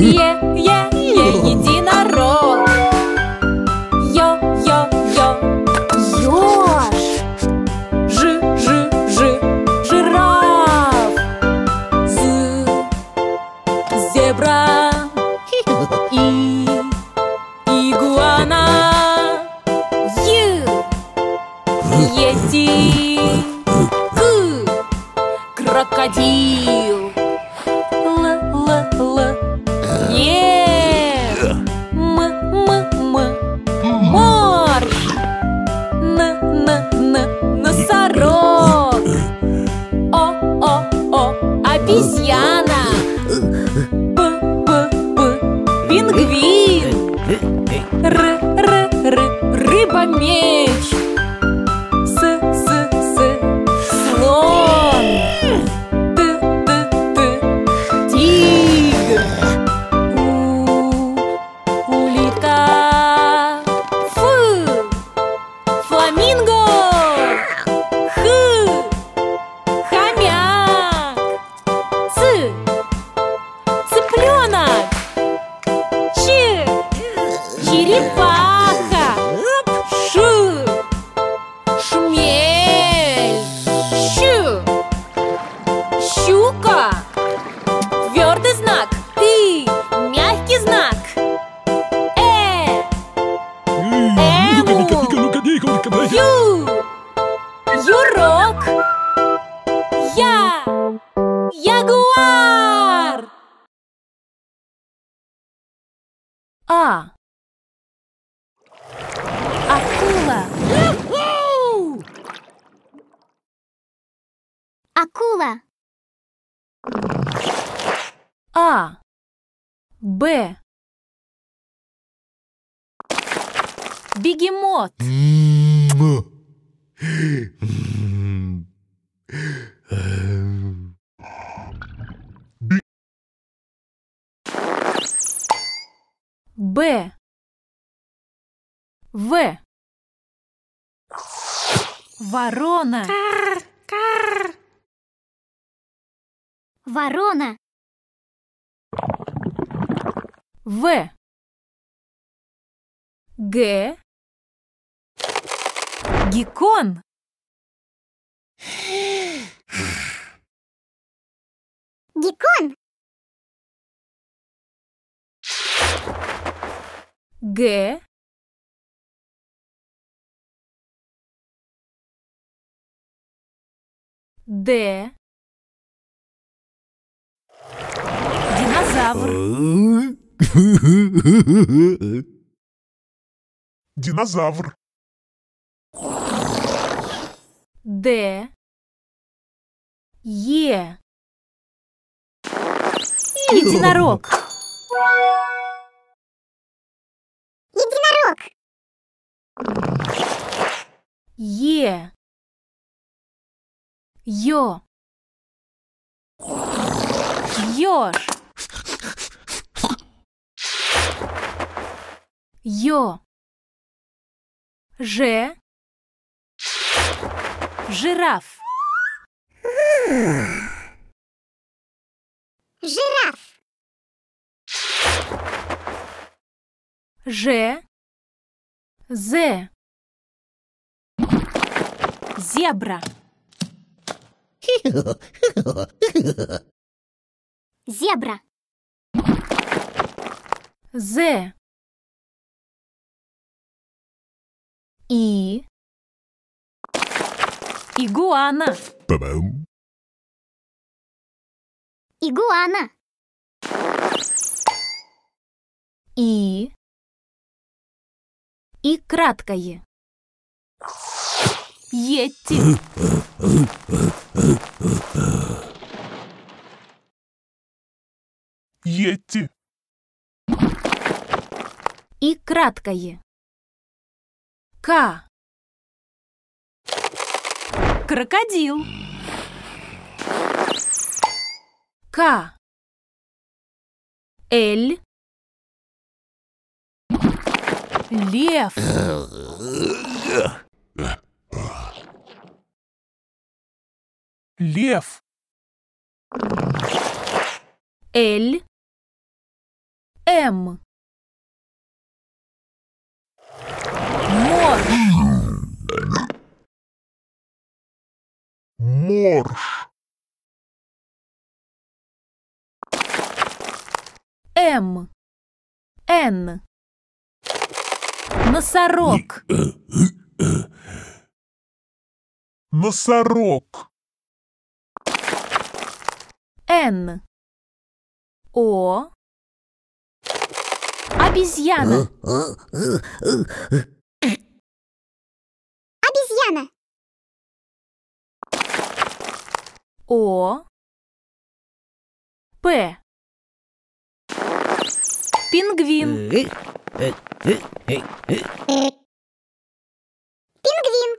Е, Е, Е Единорог. Ё, Ё, Ё Ёж. Ж, Ж, Ж Жираф. З, Зебра. И, Игуана Ю, Йети К, Крокодил Обезьяна. П, П, П Пингвин. Р, Р, Р Рыба-меч И, мягкий знак. Э, Ю, Юрок. Я, Ягуар. А. Акула. Акула. А Б. Бегемот. Б. В. Ворона. Ворона. В. Г. Геккон. Геккон. Г. Д. Динозавр Динозавр. Д. Е. Единорог. Единорог. Е. Ё. Ёж Ё. Ж. Жираф. Жираф. Ж. З. Зебра. Зебра. З И Игуана Ба-бам. Игуана. И И краткое Йети Йети. И краткое К Крокодил К Л Лев. Лев. Л. М. Морж. М. Н. Носорог. Носорог. Н. О. Обезьяна. Обезьяна. О. П. Пингвин. Пингвин.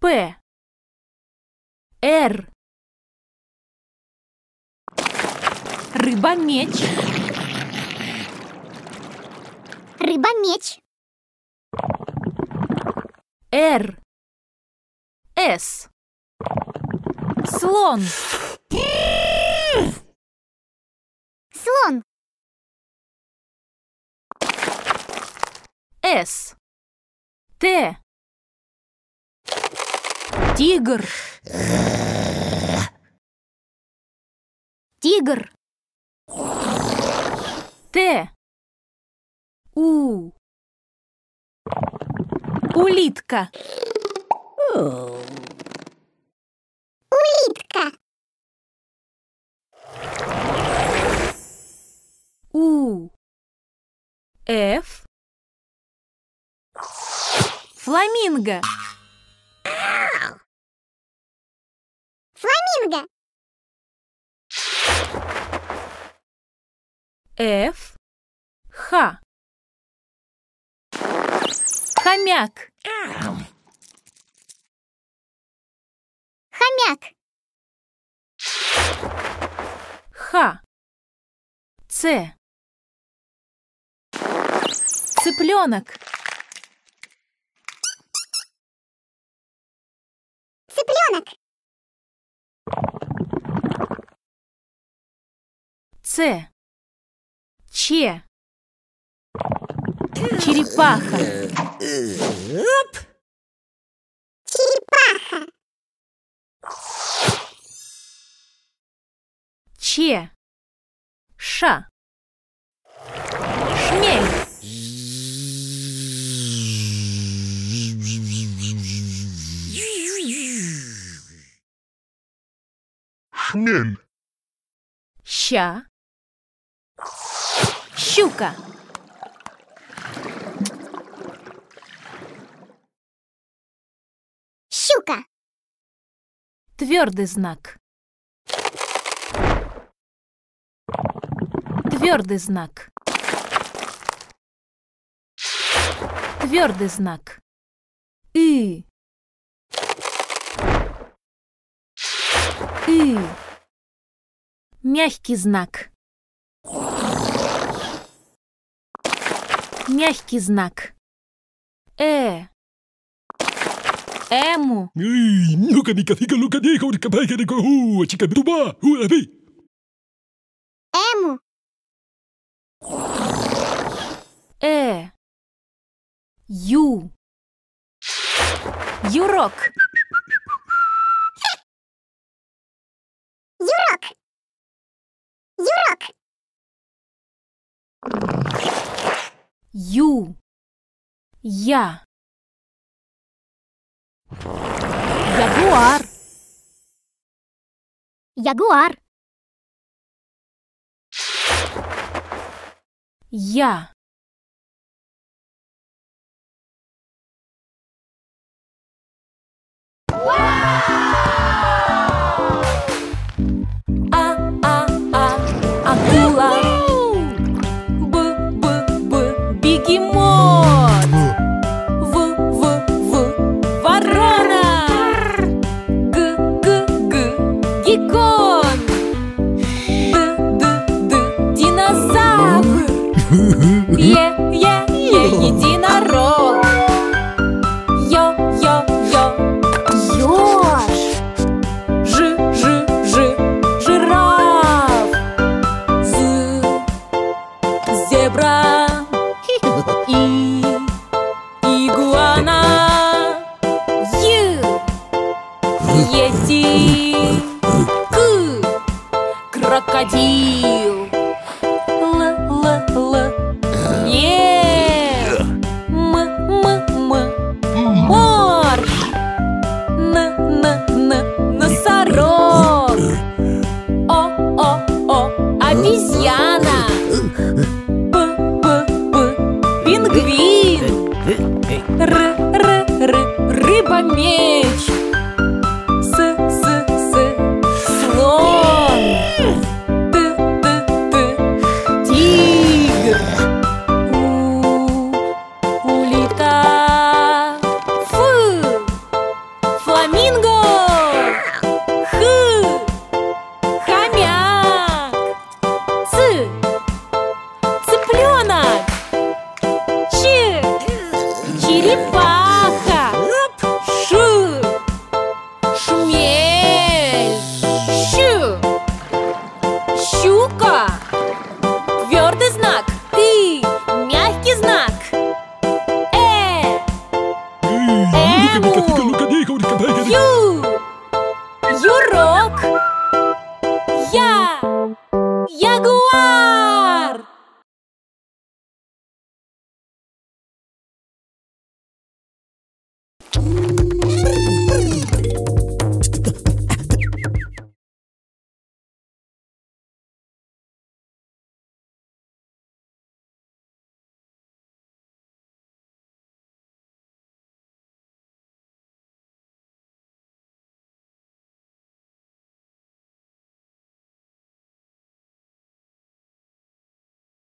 П. Р. Рыба-меч. Рыба-меч. Р. С. Слон. Слон. С. Т. Тигр. Тигр. Т. У. Улитка. Улитка. У. Ф. Фламинго. Фламинго. Ф. Х. Хомяк. Хомяк. Х. Ц. Цыпленок. Цыпленок. Ц. Че. Черепаха. Черепаха. Че. Ша. Шмель. Шмель. Ща. Щука. Щука. Твердый знак. Твердый знак. Твердый знак. И. И. Мягкий знак. Мягкий знак. Э. Эму. Ui, nuka mika fika luka de ko ka pai ko hu chika tuba Э. Ю. Юрок. Юрок. Юрок. Ю. Я. Ягуар. Ягуар. Я. А, а,